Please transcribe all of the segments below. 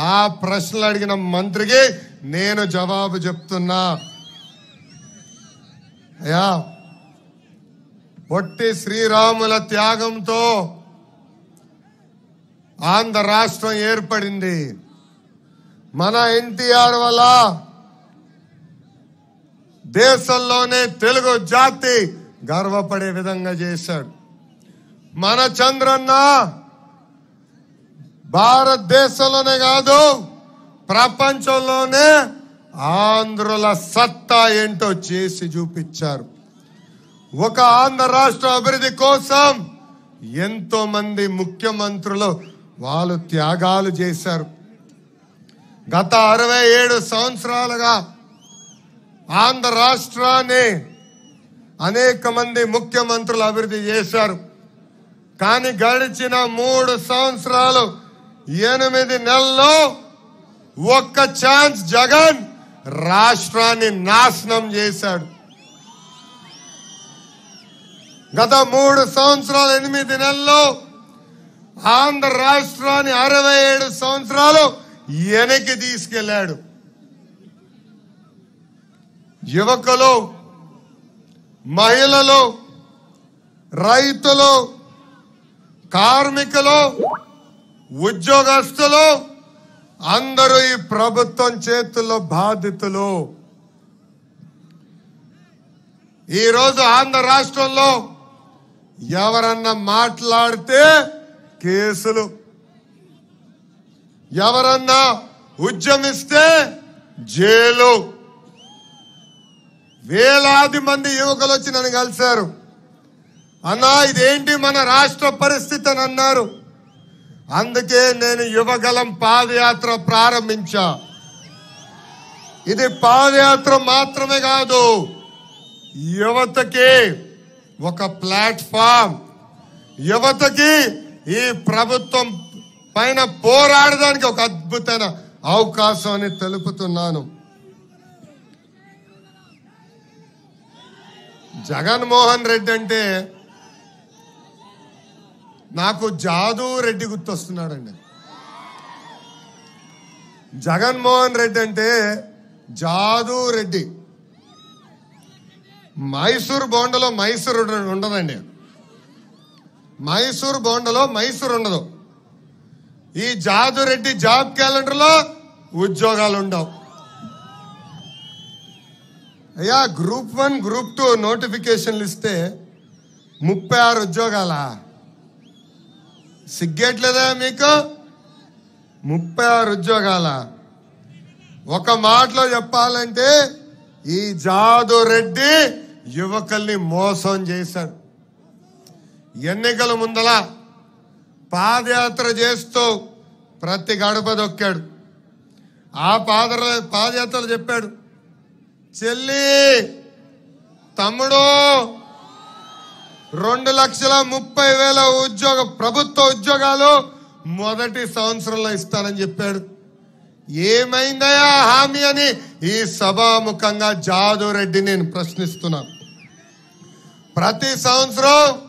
ఆ ప్రశ్నలు అడిగిన మంత్రికి నేను జవాబు చెప్తున్నా. అయ్యా పొట్టి శ్రీరాముల త్యాగంతో ఆంధ్ర రాష్ట్రం ఏర్పడింది. మన ఎన్టీఆర్ వల్ల దేశంలోనే తెలుగు జాతి గర్వపడే విధంగా చేశాడు. మన చంద్రన్న భారతదేశంలోనే కాదు ప్రపంచంలోనే ఆంధ్రుల సత్తా ఏంటో చేసి చూపించారు. ఒక ఆంధ్ర రాష్ట్ర అభివృద్ధి కోసం ఎంతో మంది ముఖ్యమంత్రులు వాళ్ళు త్యాగాలు చేశారు. గత అరవై ఏడు సంవత్సరాలుగా ఆంధ్ర రాష్ట్రాన్ని అనేక మంది ముఖ్యమంత్రులు అభివృద్ధి చేశారు. కానీ గడిచిన మూడు సంవత్సరాలు ఎనిమిది నెలల్లో ఒక్క ఛాన్స్ జగన్ రాష్ట్రాన్ని నాశనం చేశాడు. గత మూడు సంవత్సరాలు ఎనిమిది నెలల్లో ఆంధ్ర రాష్ట్రాన్ని అరవై ఏడు సంవత్సరాలు వెనక్కి తీసుకెళ్ళాడు. యువకులు మహిళలు రైతులు కార్మికులు ఉద్యోగస్తులు అందరూ ఈ ప్రభుత్వం చేతుల్లో బాధితులు. ఈరోజు ఆంధ్ర రాష్ట్రంలో ఎవరన్నా మాట్లాడితే కేసులు. ఎవరన్నా ఉద్యమిస్తే జైలు. వేలాది మంది యువకులు వచ్చి నన్ను కలిశారు. అన్నా ఇదేంటి మన రాష్ట్ర పరిస్థితి అని అన్నారు. అందుకే నేను యువగలం పాదయాత్ర ప్రారంభించా. ఇది పాదయాత్ర మాత్రమే కాదు యువతకి ఒక ప్లాట్ఫామ్. యువతకి ఈ ప్రభుత్వం పైన పోరాడడానికి ఒక అద్భుతమైన అవకాశం అని తెలుపుతున్నాను. జగన్మోహన్ రెడ్డి అంటే నాకు జాదూ రెడ్డి గుర్తొస్తున్నాడండి. జగన్మోహన్ రెడ్డి అంటే జాదూ రెడ్డి మైసూర్ బోండలో మైసూర్ ఉండ- ఉండదండి. మైసూర్ బోండలో మైసూర్ ఉండదు. ఈ జాదూ రెడ్డి జాబ్ క్యాలెండర్లో ఉద్యోగాలు ఉండవు. అయ్యా గ్రూప్ వన్ గ్రూప్ టూ నోటిఫికేషన్లు ఇస్తే ముప్పై ఆరు ఉద్యోగాలా? సిగ్గేట్లేదా మీకు? ముప్పై ఆరు ఉద్యోగాల. ఒక మాటలో చెప్పాలంటే ఈ జాదు రెడ్డి యువకుల్ని మోసం చేశాడు. ఎన్నికల ముందల పాదయాత్ర చేస్తూ ప్రతి గడప దొక్కాడు. ఆ పాద పాదయాత్రలు చెప్పాడు. చెల్లి తమ్ముడు రెండు లక్షల ముప్పై వేల ఉద్యోగ ప్రభుత్వ ఉద్యోగాలు మొదటి సంవత్సరంలో ఇస్తానని చెప్పాడు. ఏమైందయా హామీ అని ఈ సభాముఖంగా జాదవ్ రెడ్డి నేను ప్రశ్నిస్తున్నా. ప్రతి సంవత్సరం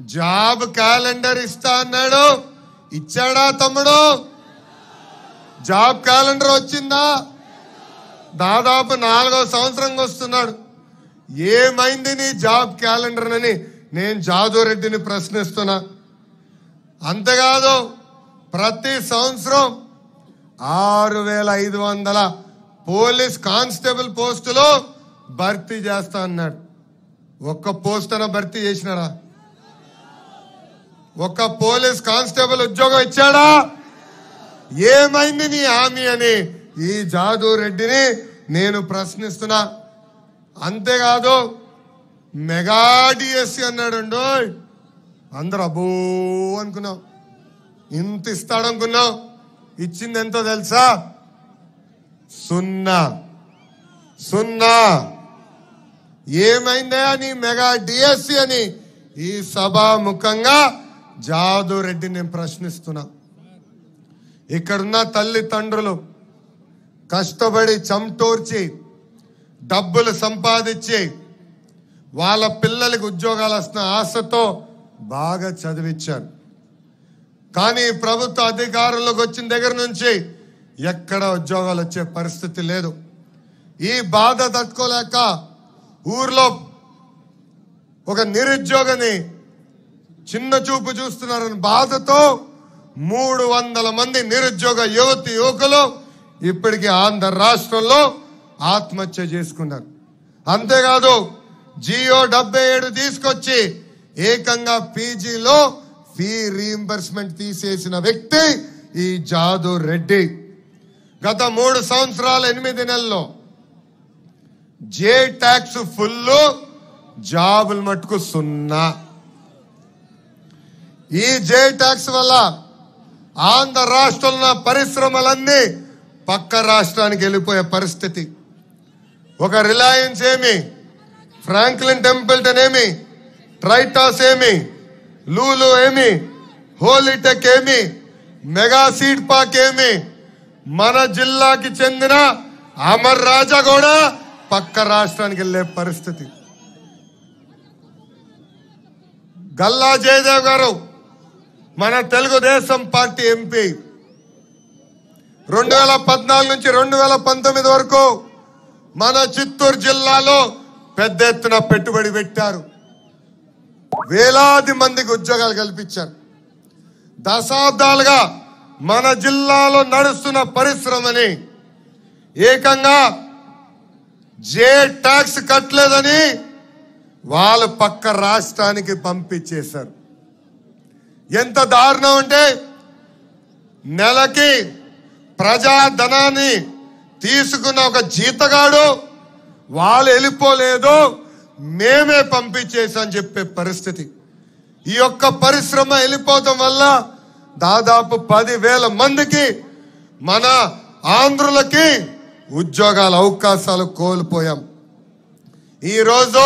జాబ్ క్యాలెండర్ ఇస్తా అన్నాడు. ఇచ్చాడా తమ్ముడు? జాబ్ క్యాలెండర్ వచ్చిందా? దాదాపు నాలుగో సంవత్సరంగా వస్తున్నాడు. ఏమైంది నీ జాబ్ క్యాలెండర్ అని నేను జాదురెడ్డిని ప్రశ్నిస్తున్నా. అంతేకాదు ప్రతి సంవత్సరం ఆరు వేల ఐదు వందల పోలీస్ కానిస్టేబుల్ పోస్టులు భర్తీ చేస్తా అన్నాడు. ఒక్క పోస్ట్ అన్న భర్తీ చేసినాడా? ఒక్క పోలీస్ కానిస్టేబుల్ ఉద్యోగం ఇచ్చాడా? ఏమైంది నీ హామీ అని ఈ జాదు రెడ్డిని నేను ప్రశ్నిస్తున్నా. అంతేకాదు మెగా డిఎస్సి అన్నాడు అందరూ అబ్బో అనుకున్నాం. ఇంత ఇస్తాడనుకున్నాం. ఇచ్చింది ఎంతో తెలుసా? సున్నా. సున్నా. ఏమైందా నీ మెగా డిఎస్సి అని? ఈ సభాముఖంగా జాదు రెడ్డి నేను ప్రశ్నిస్తున్నా. ఇక్కడున్న తల్లిదండ్రులు కష్టపడి చంటోర్చి డబ్బులు సంపాదించి వాళ్ళ పిల్లలకి ఉద్యోగాలు వస్తున్న ఆశతో బాగా చదివించారు కానీ ప్రభుత్వ అధికారంలోకి వచ్చిన దగ్గర నుంచి ఎక్కడ ఉద్యోగాలు వచ్చే పరిస్థితి లేదు. ఈ బాధ తట్టుకోలేక ఊర్లో ఒక నిరుద్యోగిని చిన్న చూపు చూస్తున్నారని బాధతో మూడు వందల మంది నిరుద్యోగ యువతి యువకులు ఇప్పటికీ ఆంధ్ర రాష్ట్రంలో ఆత్మహత్య చేసుకున్నారు. అంతేకాదు జియో డెబ్బై ఏడు తీసుకొచ్చి ఏకంగా పీజీలో ఫీ రీంబర్స్మెంట్ తీసేసిన వ్యక్తి ఈ జాదు రెడ్డి. గత మూడు సంవత్సరాల ఎనిమిది నెలల్లో జే ట్యాక్స్ ఫుల్ జాబులు మటుకు సున్నా. ఈ జే ట్యాక్స్ వల్ల ఆంధ్ర రాష్ట్రంలో పరిశ్రమలన్నీ పక్క రాష్ట్రానికి వెళ్ళిపోయే పరిస్థితి. ఒక రిలయన్స్ ఏమి ఫ్రాంక్లిన్ టెంపుల్టన్ ఏమి? ట్రైటాస్ ఏమి? లూలు ఏమి? హోలీటెక్ ఏమి? మెగా సీడ్ పాక్ ఏమి? మన జిల్లాకి చెందిన అమర్ రాజా కూడా పక్క రాష్ట్రానికి వెళ్ళే పరిస్థితి. గల్లా జయదేవ్ గారు మన తెలుగుదేశం పార్టీ ఎంపీ. రెండు వేల పద్నాలుగు నుంచి రెండు వేల పంతొమ్మిది వరకు మన చిత్తూరు జిల్లాలో పెద్ద ఎత్తున పెట్టుబడి పెట్టారు. వేలాది మందికి ఉద్యోగాలు కల్పించారు. దశాబ్దాలుగా మన జిల్లాలో నడుస్తున్న పరిశ్రమని ఏకంగా జే ట్యాక్స్ కట్టలేదని వాళ్ళు పక్క రాష్ట్రానికి పంపించేశారు. ఎంత దారుణం అంటే నెలకి ప్రజాధనాన్ని తీసుకున్న ఒక జీతగాడు వాళ్ళు వెళ్ళిపోలేదు. మేమే పంపించేసాం చెప్పే పరిస్థితి. ఈ యొక్క పరిశ్రమ వెళ్ళిపోవటం వల్ల దాదాపు పదివేల మందికి మన ఆంధ్రులకి ఉద్యోగాల అవకాశాలు కోల్పోయాం. ఈరోజు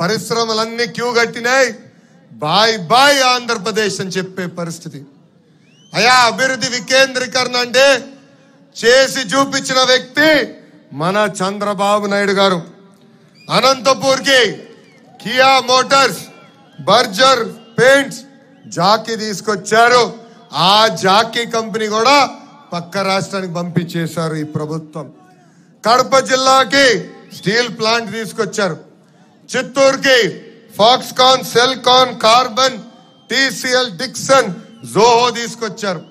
పరిశ్రమలన్నీ క్యూ కట్టినాయి. బాయ్ బాయ్ ఆంధ్రప్రదేశ్ అని చెప్పే పరిస్థితి. అయా అభివృద్ధి వికేంద్రీకరణ అంటే చేసి చూపించిన వ్యక్తి మన చంద్రబాబు నాయుడు గారు అనంతపూర్కి Kia Motors Berger Paints Jockey తీసుకొచ్చారు. ఆ జాకీ కంపెనీ కూడా పక్క రాష్ట్రానికి పంపించేశారు ఈ ప్రభుత్వం. కడప జిల్లాకి స్టీల్ ప్లాంట్ తీసుకొచ్చారు. చిత్తూరుకి Foxconn Celkon Karbonn TCL Dixon Zoho తీసుకొచ్చారు.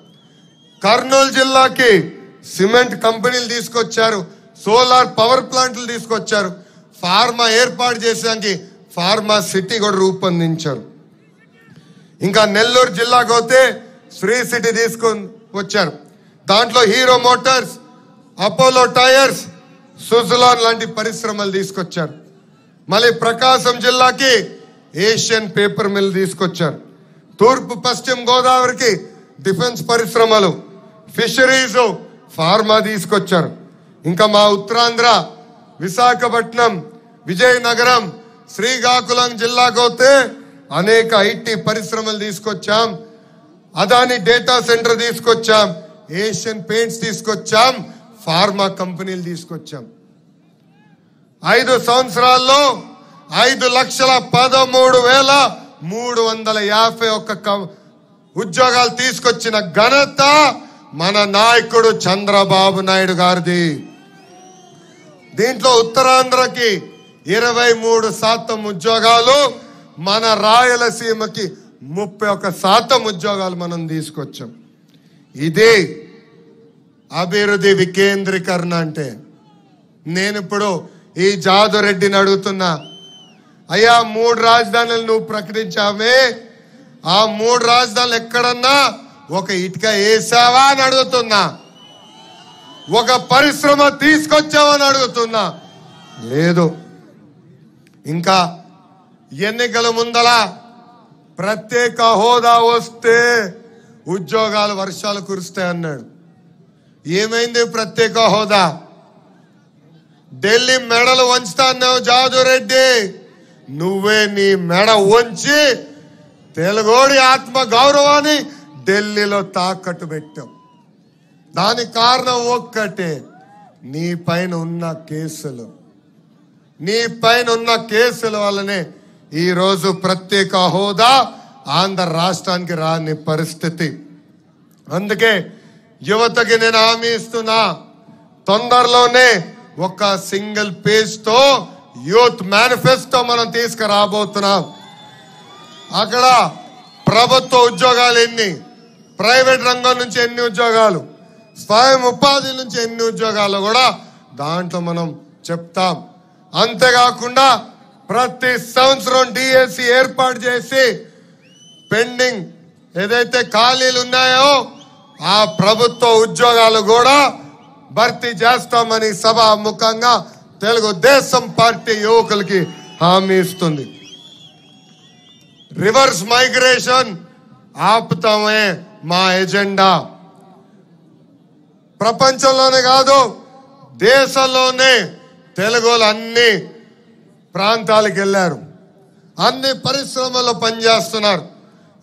కర్నూలు జిల్లాకి సిమెంట్ కంపెనీలు తీసుకొచ్చారు. సోలార్ పవర్ ప్లాంట్లు తీసుకొచ్చారు. ఫార్మా ఏర్పాటు చేసానికి ఫార్మా సిటీ కూడా రూపొందించారు. ఇంకా నెల్లూరు జిల్లాకు వస్తే శ్రీ సిటీ తీసుకొని వచ్చారు దాంట్లో Hero Motors Apollo Tyres Suzlon లాంటి పరిశ్రమలు తీసుకొచ్చారు. మళ్ళీ ప్రకాశం జిల్లాకి ఏషియన్ పేపర్ మిల్ తీసుకొచ్చారు. తూర్పు పశ్చిమ గోదావరికి డిఫెన్స్ పరిశ్రమలు ఫిషరీస్ ఫార్మా తీసుకొచ్చారు. ఇంకా మా ఉత్తరాంధ్ర విశాఖపట్నం విజయనగరం శ్రీకాకుళం జిల్లాకు వస్తే అనేక ఐటీ పరిశ్రమలు తీసుకొచ్చాం. అదాని డేటా సెంటర్ తీసుకొచ్చాం. ఏషియన్ పెయింట్స్ తీసుకొచ్చాం. ఫార్మా కంపెనీలు తీసుకొచ్చాం. ఐదు సంవత్సరాల్లో ఐదు లక్షల పదమూడు వేల మూడు వందల యాభై ఒక్క ఉద్యోగాలు తీసుకొచ్చిన ఘనత మన నాయకుడు చంద్రబాబు నాయుడు గారిది. దీంట్లో ఉత్తరాంధ్రకి ఇరవై మూడు శాతం ఉద్యోగాలు మన రాయలసీమకి ముప్పై ఒక శాతం ఉద్యోగాలు మనం తీసుకొచ్చాం. ఇది అభివృద్ధి వికేంద్రీకరణ అంటే. నేను ఇప్పుడు ఈ జాదురెడ్డిని అడుగుతున్నా అయ్యా మూడు రాజధానులు నువ్వు ప్రకటించావే? ఆ మూడు రాజధానులు ఎక్కడన్నా? ఒక ఇటుక వేసావా? అని అడుగుతున్నా. ఒక పరిశ్రమ తీసుకొచ్చావని అడుగుతున్నా. లేదు. ఇంకా ఎన్నికల ముందల ప్రత్యేక హోదా వస్తే ఉద్యోగాలు వర్షాలు కురుస్తాయి అన్నాడు. ఏమైంది ప్రత్యేక హోదా? ఢిల్లీ మెడలు వంచుతా అన్నావు రెడ్డి నువ్వే నీ మెడ వంచి తెలుగోడి ఆత్మ గౌరవాన్ని ఢిల్లీలో తాకట్టు పెట్టావు. దానికి కారణం ఒక్కటే. నీ పైన ఉన్న కేసులు. నీ పైన ఉన్న కేసుల వల్లనే ఈరోజు ప్రత్యేక హోదా ఆంధ్ర రాష్ట్రానికి రాని పరిస్థితి. అందుకే యువతకి నేను హామీ ఇస్తున్నా. తొందరలోనే ఒక సింగిల్ పేజ్తో యూత్ మేనిఫెస్టో మనం తీసుకురాబోతున్నాం. అక్కడ ప్రభుత్వ ఉద్యోగాలు ఎన్ని? ప్రైవేట్ రంగం నుంచి ఎన్ని ఉద్యోగాలు? స్వయం ఉపాధి నుంచి ఎన్ని ఉద్యోగాలు కూడా దాంట్లో మనం చెప్తాం. అంతేకాకుండా ప్రతి సంవత్సరం డిఎస్సి ఏర్పాటు చేసి పెండింగ్ ఏదైతే ఖాళీలు ఉన్నాయో ఆ ప్రభుత్వ ఉద్యోగాలు కూడా భర్తీ చేస్తామని సభాముఖంగా తెలుగుదేశం పార్టీ యువకులకి హామీ ఇస్తుంది. రివర్స్ మైగ్రేషన్ ఆపుతామే మా ఎజెండా. ప్రపంచంలోనే కాదు దేశంలోనే తెలుగులు అన్ని ప్రాంతాలకు వెళ్ళారు. అన్ని పరిశ్రమల్లో పనిచేస్తున్నారు.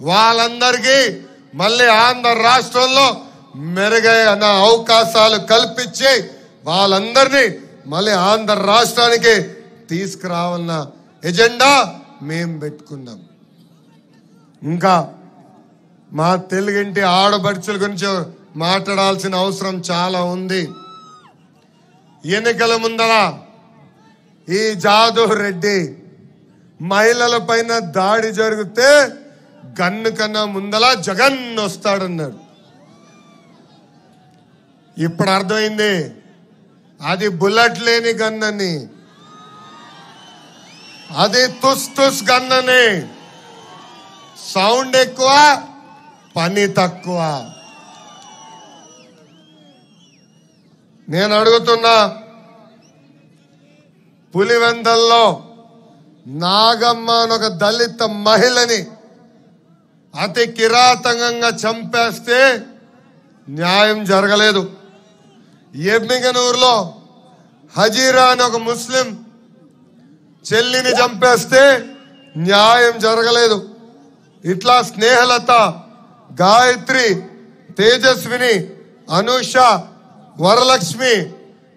వాళ్ళందరికీ మళ్ళీ ఆంధ్ర రాష్ట్రంలో మెరుగైన అవకాశాలు కల్పించి వాళ్ళందరినీ మళ్ళీ ఆంధ్ర రాష్ట్రానికి తీసుకురావాలన్న ఎజెండా మేము పెట్టుకున్నాం. ఇంకా మా తెలుగింటి ఆడబడుచుల గురించి మాట్లాడాల్సిన అవసరం చాలా ఉంది. ఎన్నికల ముందర ఈ జాదవ్ రెడ్డి మహిళల పైన దాడి జరిగితే గన్ను కన్నా ముందల జగన్ వస్తాడన్నాడు. ఇప్పుడు అర్థమైంది. అది బుల్లెట్ లేని గన్ అని అది తుస్ తుస్ గన్ అని సౌండ్ ఎక్కువ పని తక్కువ. నేను అడుగుతున్నా పులివెందల్లో నాగమ్మ అని ఒక దళిత మహిళని అతి కిరాతకంగా చంపేస్తే న్యాయం జరగలేదు. ఎమ్మిగనూరులో హజీరా అని ఒక ముస్లిం చెల్లిని చంపేస్తే న్యాయం జరగలేదు. ఇట్లా స్నేహలత గాయత్రి తేజస్విని అనుష వరలక్ష్మి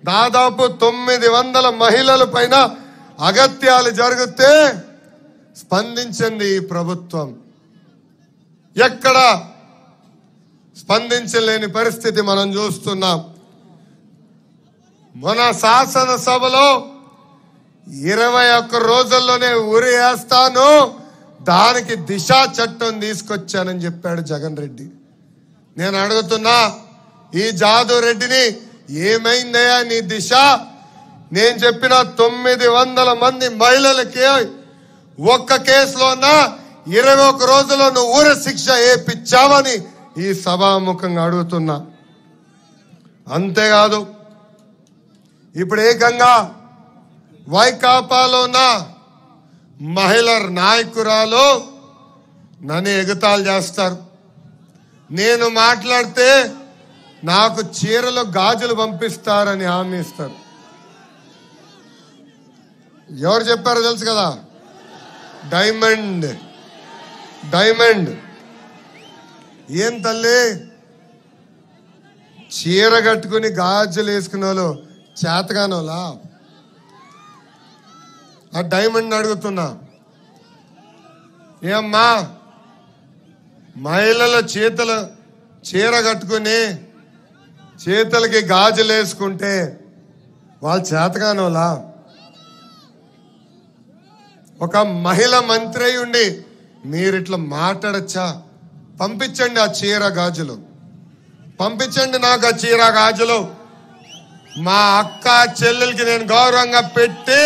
దాదాపు తొమ్మిది వందల మహిళల పైన అగత్యాలు జరిగితే స్పందించింది ఈ ప్రభుత్వం. ఎక్కడ స్పందించలేని పరిస్థితి మనం చూస్తున్నాం. మన శాసనసభలో ఇరవై ఒక్క రోజుల్లోనే ఉరి వేస్తాను దానికి దిశా చట్టం తీసుకొచ్చానని చెప్పాడు జగన్ రెడ్డి. నేను అడుగుతున్నా ఈ జాదవ్ రెడ్డిని ఏమైందయ్యా నీ దిశ? నేను చెప్పిన తొమ్మిది వందల మంది మహిళలకి ఒక్క కేసులోనా? ఇరవై ఒక్క రోజుల్లో నువ్వు ఊర శిక్ష ఏపిచ్చావని ఈ సభాముఖంగా అడుగుతున్నా. అంతేకాదు ఇప్పుడు ఏకంగా వైకాపాలో ఉన్న మహిళ నాయకురాలు నన్ను ఎగతాలు చేస్తారు. నేను మాట్లాడితే నాకు చీరలో గాజులు పంపిస్తారని హామీ ఇస్తారు. ఎవరు చెప్పారో తెలుసు కదా? డైమండ్. డైమండ్. ఏం తల్లి? చీర కట్టుకుని గాజులు వేసుకున్న వాళ్ళు చేతగానోలా? ఆ డైమండ్ అడుగుతున్నా. ఏమ్మా? మహిళల చేతులు చీర కట్టుకుని చేతులకి గాజులు వేసుకుంటే వాళ్ళు చేతగానోలా? ఒక మహిళ మంత్రి అయి ఉండి మీరు ఇట్లా మాట్లాడచ్చా? పంపించండి ఆ చీర గాజులు. పంపించండి నాకు ఆ చీర గాజులు. మా అక్క చెల్లెలకి నేను గౌరవంగా పెట్టి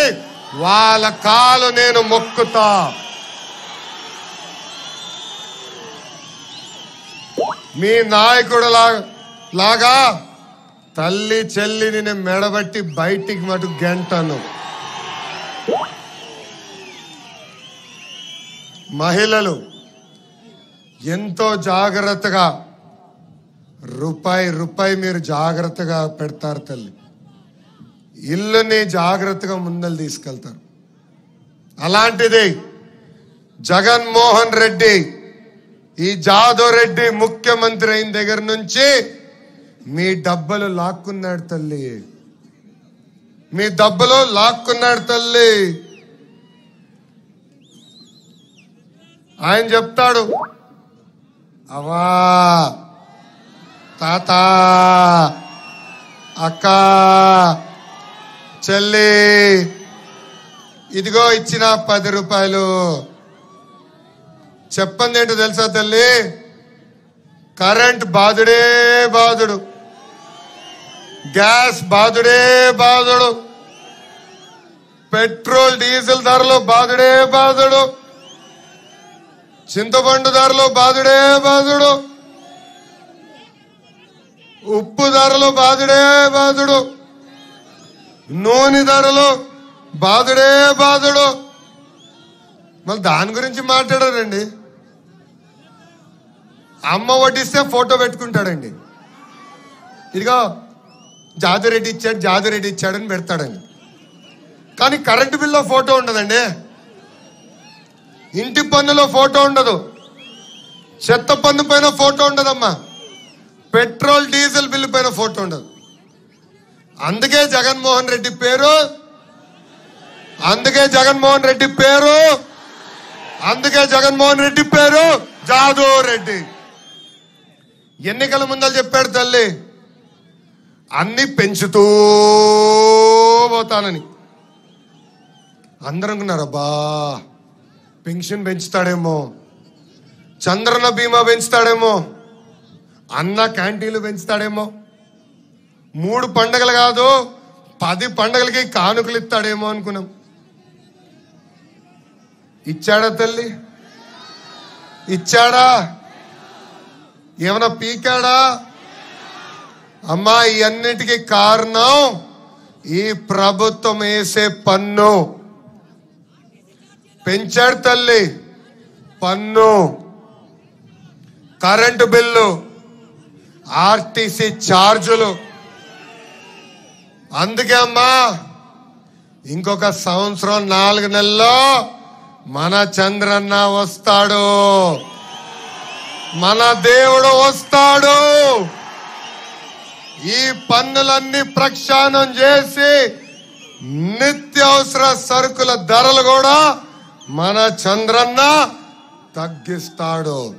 వాళ్ళ కాలు నేను మొక్కుతా. మీ నాయకుడులా లాగా తల్లి చెల్లిని నేను మెడబట్టి బయటికి మటు గంటను. మహిళలు ఎంతో జాగ్రత్తగా రూపాయి రూపాయి మీరు జాగ్రత్తగా పెడతారు తల్లి. ఇల్లుని జాగ్రత్తగా ముందలు తీసుకెళ్తారు. అలాంటిది జగన్మోహన్ రెడ్డి ఈ జాదవ్ రెడ్డి ముఖ్యమంత్రి అయిన దగ్గర నుంచి మీ డబ్బలు లాక్కున్నాడు తల్లి. మీ డబ్బలో లాక్కున్నాడు తల్లి. ఆయన చెప్తాడు అవా తాత అక్క చెల్లి ఇదిగో ఇచ్చిన పది రూపాయలు. చెప్పండి ఏంటో తెలుసా తల్లి? కరెంట్ బాధుడే బాధుడు గ్యాస్ బాధుడే బాధుడు పెట్రోల్ డీజిల్ ధరలు బాధుడే బాధుడు చింతపండు ధరలు బాధుడే బాధుడు ఉప్పు ధరలు బాధుడే బాధుడు నూనె ధరలు బాధుడే బాధుడు మళ్ళీ దాని గురించి మాట్లాడారండి. అమ్మ వడ్డిస్తే ఫోటో పెట్టుకుంటాడండి. ఇదిగో జాదురెడ్డి ఇచ్చాడు జాదురెడ్డి ఇచ్చాడని పెడతాడండి. కానీ కరెంటు బిల్లో ఫోటో ఉండదండి. ఇంటి పన్నులో ఫోటో ఉండదు. చెత్త పన్ను పైన ఫోటో ఉండదమ్మా. పెట్రోల్ డీజిల్ బిల్లు పైన ఫోటో ఉండదు. అందుకే జగన్మోహన్ రెడ్డి పేరు అందుకే జగన్మోహన్ రెడ్డి పేరు అందుకే జగన్మోహన్ రెడ్డి పేరు జాదవ్ రెడ్డి. ఎన్నికల ముందలు చెప్పాడు తల్లి. అన్ని పెంచుతూ పోతానని. అందరూ అనుకున్నారు అబ్బా పెన్షన్ పెంచుతాడేమో చంద్రన బీమా పెంచుతాడేమో అన్న క్యాంటీన్లు పెంచుతాడేమో మూడు పండగలు కాదు పది పండగలకి కానుకలు ఇస్తాడేమో అనుకున్నాం. ఇచ్చాడా తల్లి? ఇచ్చాడా? ఏమైనా పీకాడా? అమ్మా ఇవన్నిటికీ కారణం ఈ ప్రభుత్వం వేసే పన్ను. పెంచాడు తల్లి పన్ను. కరెంటు బిల్లు ఆర్టీసీ ఛార్జులు అందుకే అమ్మా ఇంకొక సంవత్సరం నాలుగు నెలల్లో మన చంద్రన్న వస్తాడు. మన దేవుడు వస్తాడు. ఈ పన్నులన్నీ ప్రక్షాళన చేసి నిత్యావసర సరుకుల ధరలు కూడా మన చంద్రన్న తగ్గిస్తాడు.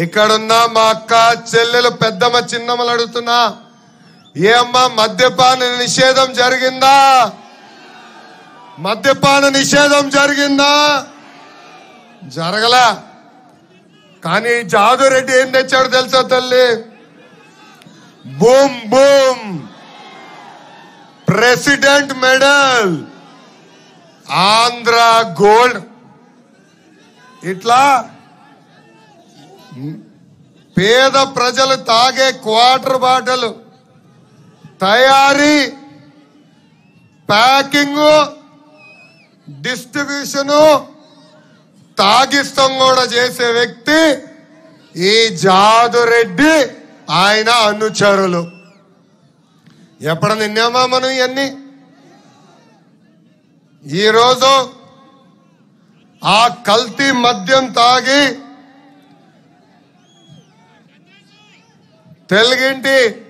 ఇక్కడున్న మా అక్క చెల్లెలు పెద్దమ్మ చిన్నమ్మలు అడుగుతున్నా ఏమ్మా మద్యపాన నిషేధం జరిగిందా? మద్యపాన నిషేధం జరిగిందా? జరగలా. కానీ జాదురెడ్డి ఏం తెచ్చాడు తెలుసా తల్లి? Boom boom. President medal. Andhra gold. ఇట్లా పేద ప్రజలు తాగే క్వార్టర్ బాటలు తయారీ ప్యాకింగ్ డిస్ట్రిబ్యూషను తాగిస్తం కూడా చేసే వ్యక్తి ఈ జాదురెడ్డి ఆయన అనుచరులు. ఎప్పుడు నిన్నామా మనం ఇవన్నీ? ఈరోజు ఆ కల్తీ మద్యం తాగి తెలుగింటి